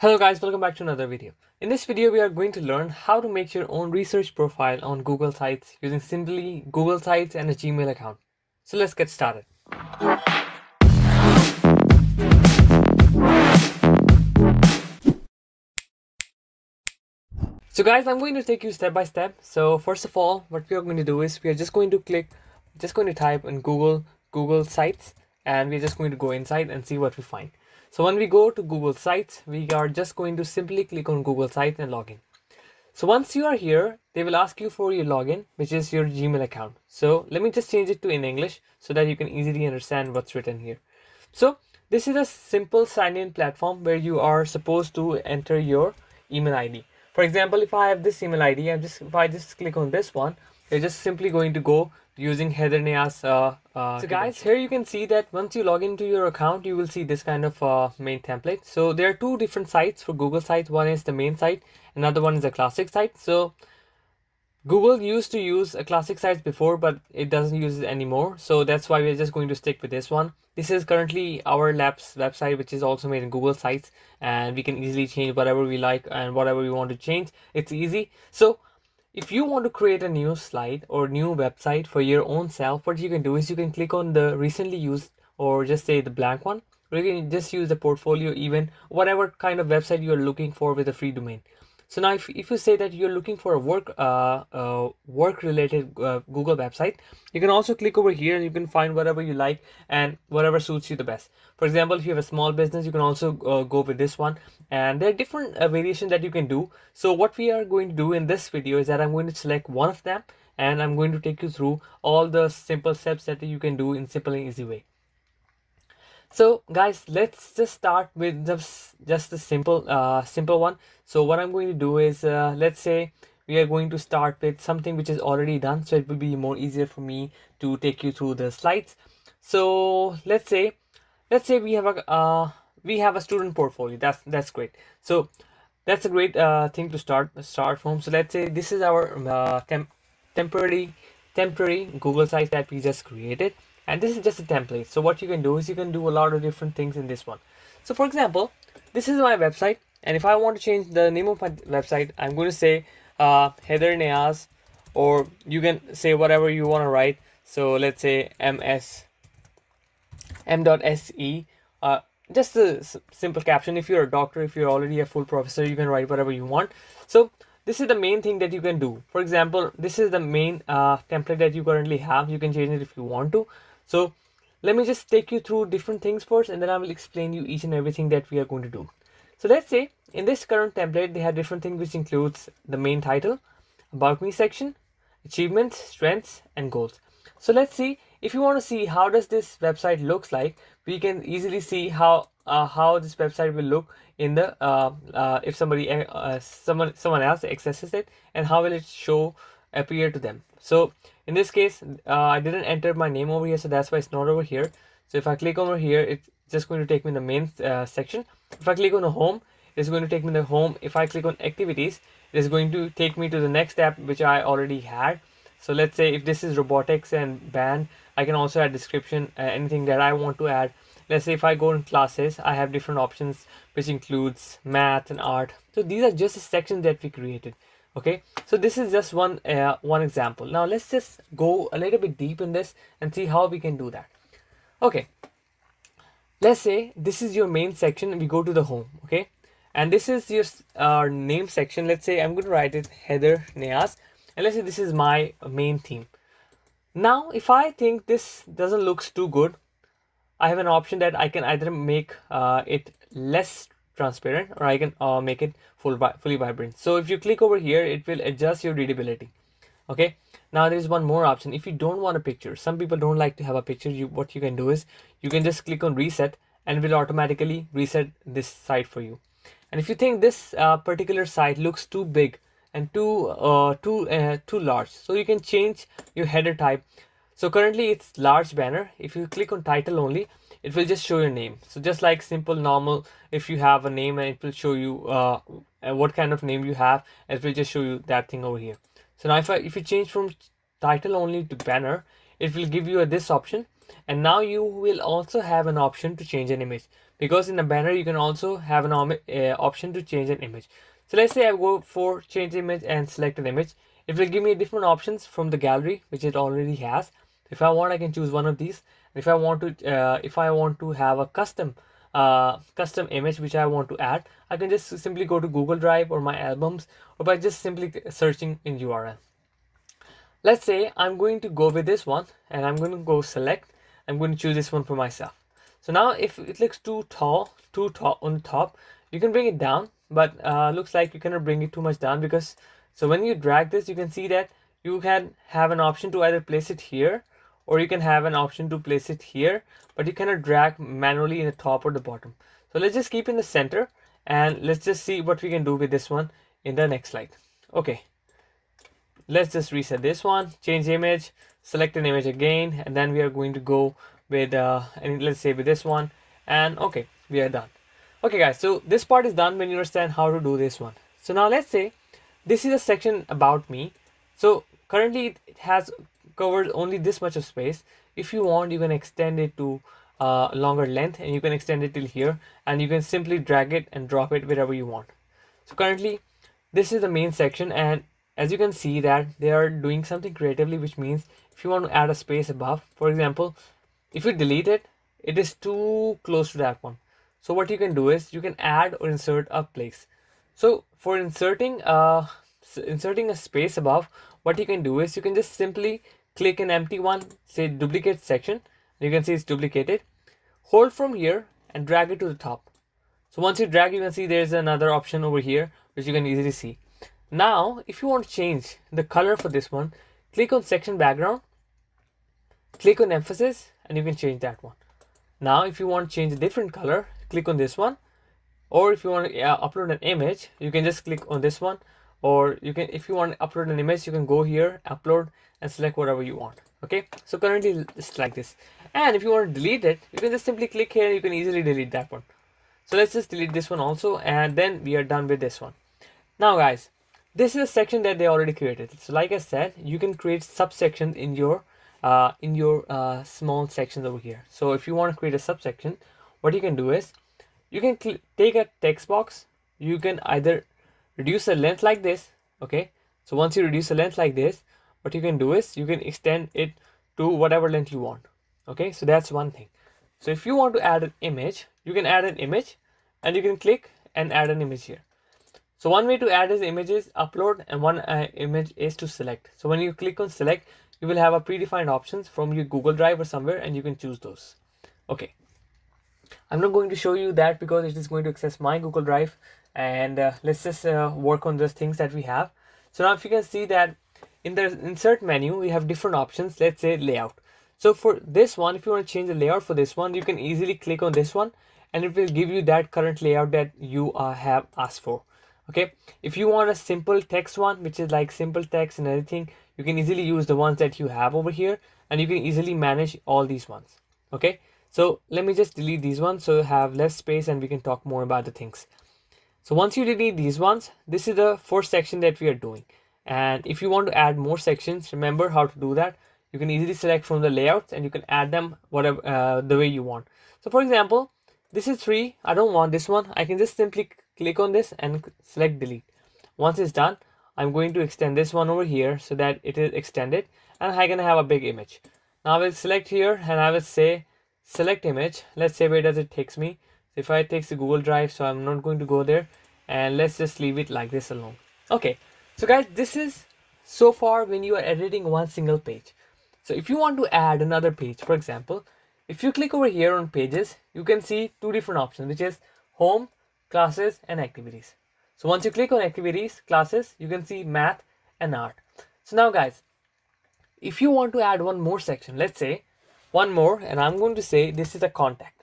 Hello guys, welcome back to another video. In this video, we are going to learn how to make your own research profile on Google Sites using simply Google Sites and a Gmail account. So let's get started. So guys, I'm going to take you step by step. So first of all, what we are going to do is we are just going to click, just going to type in Google, Google Sites, and we're just going to go inside and see what we find. So when we go to Google Sites, we are just going to simply click on Google Sites and login. So once you are here, they will ask you for your login, which is your Gmail account. So let me just change it to in English so that you can easily understand what's written here. So this is a simple sign-in platform where you are supposed to enter your email ID. For example, if I have this email ID, I'm just if I just click on this one, you're just simply going to go using Haider Niaz. Uh, uh, so guys, here you can see that once you log into your account, you will see this kind of uh, main template. So there are two different sites for Google sites. One is the main site, another one is a classic site. So Google used to use a classic sites before, but it doesn't use it anymore. So that's why we're just going to stick with this one. This is currently our labs website, which is also made in Google Sites, and we can easily change whatever we like and whatever we want to change. It's easy. So if you want to create a new slide or new website for your own self, what you can do is you can click on the recently used or just say the blank one, or you can just use the portfolio even whatever kind of website you're looking for with a free domain. So now if, if you say that you're looking for a work uh, uh, work related uh, Google website, you can also click over here and you can find whatever you like and whatever suits you the best. For example, if you have a small business, you can also uh, go with this one and there are different uh, variations that you can do. So what we are going to do in this video is that I'm going to select one of them and I'm going to take you through all the simple steps that you can do in simple and easy way. So guys, let's just start with just, just a simple, uh, simple one. So what I'm going to do is, uh, let's say we are going to start with something which is already done. So it will be more easier for me to take you through the slides. So let's say, let's say we have a, uh, we have a student portfolio. That's, that's great. So that's a great uh, thing to start, start from. So let's say this is our uh, temp temporary, temporary Google site that we just created and this is just a template. So what you can do is you can do a lot of different things in this one. So for example this is my website. And if I want to change the name of my website I'm going to say uh, Haider Niaz or you can say whatever you want to write. So let's say ms m.se uh, just a simple caption. If you're a doctor if you're already a full professor you can write whatever you want. So this is the main thing that you can do. For example this is the main uh, template that you currently have. You can change it if you want to so let me just take you through different things first and then I will explain you each and everything that we are going to do. So let's say in this current template, they have different things which includes the main title, about me section, achievements, strengths, and goals. So let's see if you want to see how does this website looks like, we can easily see how uh, how this website will look in the uh, uh, if somebody uh, someone someone else accesses it and how will it show appear to them. So in this case, uh, I didn't enter my name over here, so that's why it's not over here. So if I click over here, it's just going to take me in the main uh, section. If I click on the home, it's going to take me the home. If I click on activities, it is going to take me to the next app, which I already had. So let's say if this is robotics and band, I can also add description, uh, anything that I want to add. Let's say if I go in classes, I have different options, which includes math and art. So these are just the sections that we created okay? So this is just one uh, one example. Now let's just go a little bit deep in this and see how we can do that. Okay. Let's say this is your main section we go to the home okay? And this is your uh, name section. Let's say i'm going to write it Haider Niaz and let's say this is my main theme. Now if i think this doesn't looks too good i have an option that i can either make uh, it less transparent or I can uh, make it full fully vibrant. So if you click over here, it will adjust your readability. Okay. Now there is one more option. If you don't want a picture, some people don't like to have a picture. You what you can do is you can just click on reset and it will automatically reset this site for you. And if you think this uh, particular site looks too big and too uh, too uh, too large, so you can change your header type. So currently it's large banner. If you click on title only, it will just show your name. So just like simple normal if you have a name and it will show you uh, what kind of name you have it will just show you that thing over here. So now if I if you change from title only to banner it will give you a, this option. And now you will also have an option to change an image. Because in a banner you can also have an uh, option to change an image. So let's say I go for change image and select an image. It will give me different options from the gallery which it already has. If I want I can choose one of these if I want to uh, if I want to have a custom uh, custom image which I want to add I can just simply go to Google Drive or my albums or by just simply searching in URL let's say I'm going to go with this one and I'm going to go select. I'm going to choose this one for myself. So now if it looks too tall too tall on top you can bring it down but uh, looks like you cannot bring it too much down because so when you drag this you can see that you can have an option to either place it here or you can have an option to place it here but you cannot drag manually in the top or the bottom. So let's just keep in the center and let's just see what we can do with this one in the next slide. Okay. Let's just reset this one change image select an image again and then we are going to go with uh and let's say with this one and okay we are done. Okay guys so this part is done when you understand how to do this one. So now let's say this is a section about me. So currently it has covered only this much of space. If you want you can extend it to uh, longer length and you can extend it till here and you can simply drag it and drop it wherever you want. So currently this is the main section and as you can see that they are doing something creatively which means if you want to add a space above for example if you delete it it is too close to that one. So what you can do is you can add or insert a place. So for inserting uh inserting a space above what you can do is you can just simply click an empty one say duplicate section you can see it's duplicated hold from here and drag it to the top so once you drag you can see there's another option over here which you can easily see now, if you want to change the color for this one, click on section background, click on emphasis, and you can change that one. Now, if you want to change a different color, click on this one. Or if you want to uh, upload an image, you can just click on this one. Or you can, if you want to upload an image, you can go here, upload, and select whatever you want. Okay, so currently it's like this. And if you want to delete it, you can just simply click here, you can easily delete that one. So let's just delete this one also, and then we are done with this one. Now guys, this is a section that they already created so like i said you can create subsections in your uh, in your uh, small sections over here so if you want to create a subsection what you can do is you can take a text box you can either reduce the length like this okay so once you reduce the length like this what you can do is you can extend it to whatever length you want okay so that's one thing so if you want to add an image you can add an image and you can click and add an image here so one way to add is images upload and one uh, image is to select. So when you click on select, you will have a predefined options from your Google Drive or somewhere and you can choose those. Okay. I'm not going to show you that because it is going to access my Google Drive and uh, let's just uh, work on those things that we have. So now if you can see that in the insert menu, we have different options. Let's say layout. So for this one, if you want to change the layout for this one, you can easily click on this one and it will give you that current layout that you uh, have asked for okay if you want a simple text one which is like simple text and everything you can easily use the ones that you have over here and you can easily manage all these ones okay so let me just delete these ones so have less space and we can talk more about the things so once you delete these ones this is the first section that we are doing. And if you want to add more sections remember how to do that. You can easily select from the layouts and you can add them whatever uh, the way you want. So for example this is three i don't want this one. I can just simply click on this and select delete. Once it's done i'm going to extend this one over here so that it is extended and I can have a big image. Now i will select here and i will say select image. Let's say where does it takes me if i takes the google drive so i'm not going to go there and let's just leave it like this alone okay so guys this is so far when you are editing one single page so if you want to add another page for example if you click over here on pages, you can see two different options, which is home, classes, and activities. So once you click on activities, classes, you can see math and art. So now guys, if you want to add one more section, let's say one more, and I'm going to say this is a contact.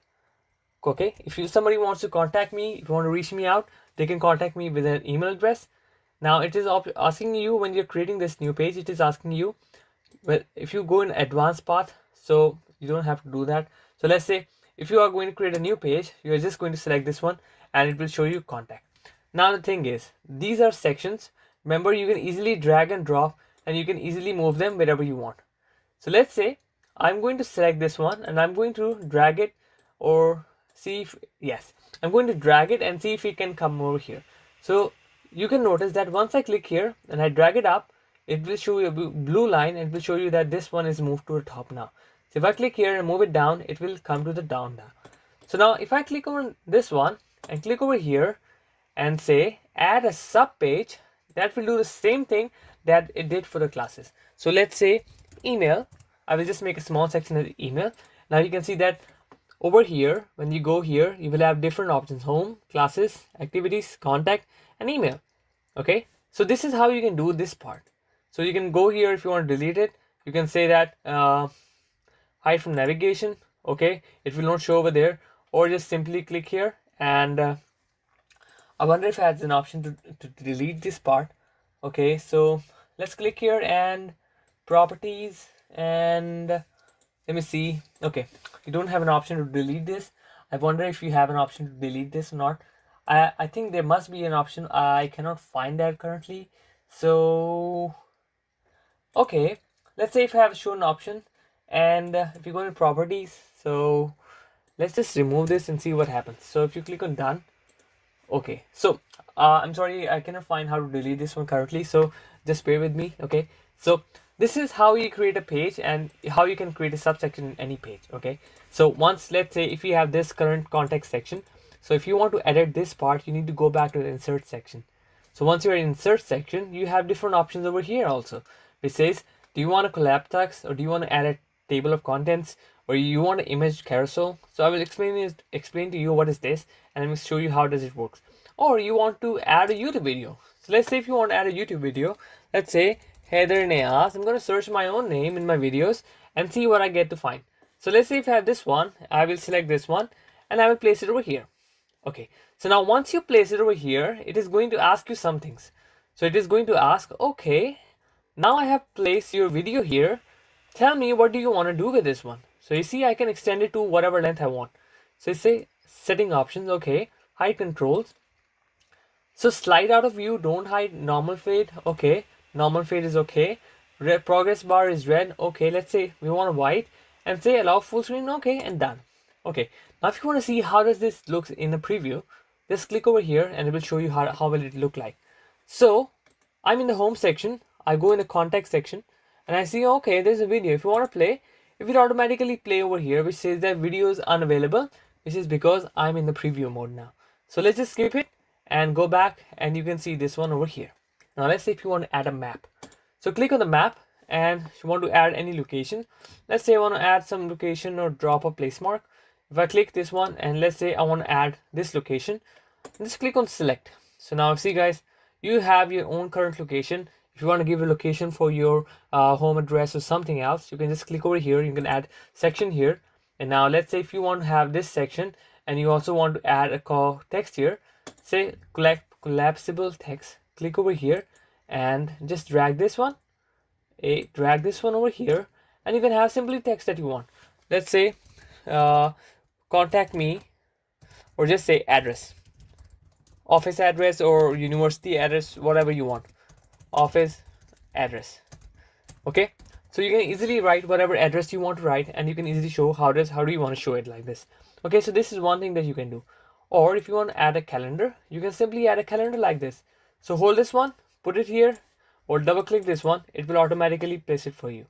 Okay, if you, somebody wants to contact me, if you want to reach me out, they can contact me with an email address. Now it is asking you when you're creating this new page, it is asking you, well, if you go in advanced path, so you don't have to do that. So let's say if you are going to create a new page you're just going to select this one and it will show you contact. Now the thing is these are sections. Remember you can easily drag and drop and you can easily move them wherever you want. So let's say I'm going to select this one and I'm going to drag it or see if yes. I'm going to drag it and see if it can come over here. So you can notice that once I click here and I drag it up it will show you a blue line and will show you that this one is moved to the top now. So if I click here and move it down it will come to the down now. So now if I click on this one and click over here and say add a sub page that will do the same thing that it did for the classes. So let's say email. I will just make a small section of email. Now you can see that over here when you go here you will have different options. Home classes activities contact and email. Okay? So this is how you can do this part. So you can go here if you want to delete it. You can say that uh, hide from navigation. Okay? It will not show over there. Or just simply click here. And uh, I wonder if it has an option to, to delete this part. Okay? So let's click here and properties and let me see. Okay. You don't have an option to delete this. I wonder if you have an option to delete this or not. I, I think there must be an option. I cannot find that currently. So okay. Let's say if I have shown an option and uh, if you go to properties so let's just remove this and see what happens. So if you click on done okay. So uh, I'm sorry. I cannot find how to delete this one currently. So just bear with me okay. So this is how you create a page and how you can create a subsection in any page okay? So once let's say if you have this current context section so if you want to edit this part you need to go back to the insert section. So once you're in insert section you have different options over here also. It says do you want to collab text or do you want to add a table of contents or you want an image carousel? So i will explain explain to you what is this and going to show you how does it works. Or you want to add a youtube video. So let's say if you want to add a youtube video let's say Haider Niaz. I'm going to search my own name in my videos and see what I get to find. So let's say if I have this one, I will select this one and I will place it over here. Okay, so now once you place it over here, it is going to ask you some things. So it is going to ask, okay, now I have placed your video here. Tell me what do you want to do with this one? So you see, I can extend it to whatever length I want. So say setting options, okay, hide controls. So slide out of view, don't hide normal fade, okay normal fade is okay. Red progress bar is red. Okay let's say we want white and say allow full screen. Okay and done. Okay now if you want to see how does this look in the preview just click over here and it will show you how, how will it look like. So i'm in the home section. I go in the context section and i see okay there's a video. If you want to play it will automatically play over here which says that video is unavailable which is because i'm in the preview mode now. So let's just skip it and go back and you can see this one over here now let's say if you want to add a map. So click on the map and you want to add any location. Let's say I want to add some location or drop a place mark. If I click this one and let's say I want to add this location, just click on select. So now see guys, you have your own current location. If you want to give a location for your uh, home address or something else, you can just click over here. You can add section here. And now let's say if you want to have this section and you also want to add a call text here, say collapsible text click over here and just drag this one. A drag this one over here and you can have simply text that you want. Let's say uh, contact me or just say address. Office address or university address whatever you want. Office address. Okay? So you can easily write whatever address you want to write and you can easily show how does how do you want to show it like this. Okay? So this is one thing that you can do. Or if you want to add a calendar you can simply add a calendar like this so hold this one, put it here, or double click this one, it will automatically place it for you.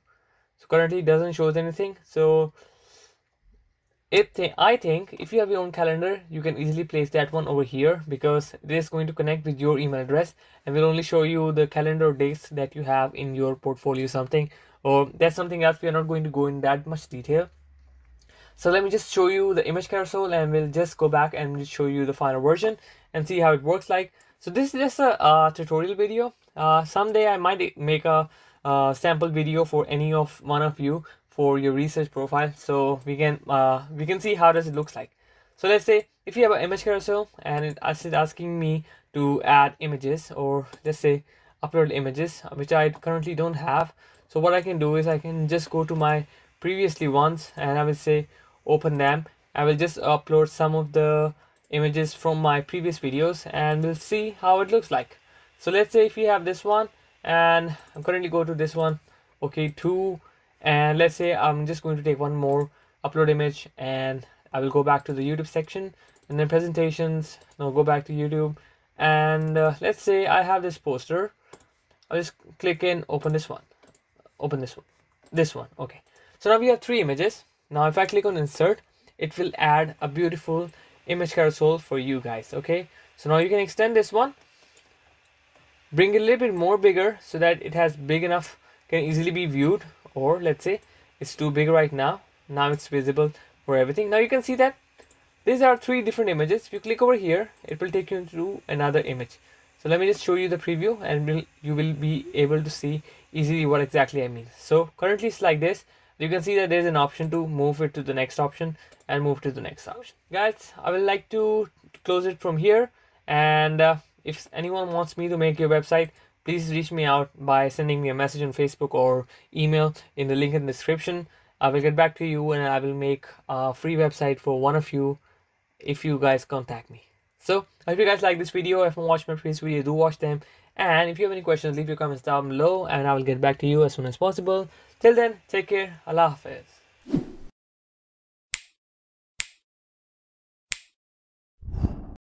So currently it doesn't show anything. So it th I think if you have your own calendar, you can easily place that one over here because it is going to connect with your email address and will only show you the calendar dates that you have in your portfolio something or that's something else we are not going to go in that much detail. So let me just show you the image carousel and we'll just go back and show you the final version and see how it works like. So this is just a, a tutorial video. Uh, someday I might make a, a, sample video for any of one of you for your research profile. So we can uh, we can see how does it looks like. So let's say if you have an image carousel and it is asking me to add images or let's say upload images which I currently don't have. So what I can do is I can just go to my previously ones and I will say open them. I will just upload some of the images from my previous videos and we'll see how it looks like. So let's say if you have this one and I'm currently go to this one okay two and let's say I'm just going to take one more upload image and I will go back to the YouTube section and then presentations now go back to YouTube. And uh, let's say I have this poster I'll just click in open this one open this one this one okay. So now we have three images. Now if I click on insert it will add a beautiful image carousel for you guys okay? So now you can extend this one. Bring it a little bit more bigger so that it has big enough can easily be viewed. Or let's say it's too big right now. Now it's visible for everything. Now you can see that these are three different images. If you click over here it will take you to another image. So let me just show you the preview and we'll, you will be able to see easily what exactly I mean. So currently it's like this you can see that there's an option to move it to the next option and move to the next option. Guys I would like to close it from here. And uh, if anyone wants me to make your website please reach me out by sending me a message on Facebook or email in the link in the description. I will get back to you and I will make a free website for one of you if you guys contact me. So I hope you guys like this video. If you watch my previous video do watch them and if you have any questions leave your comments down below and I will get back to you as soon as possible. Till then take care. Allah Hafiz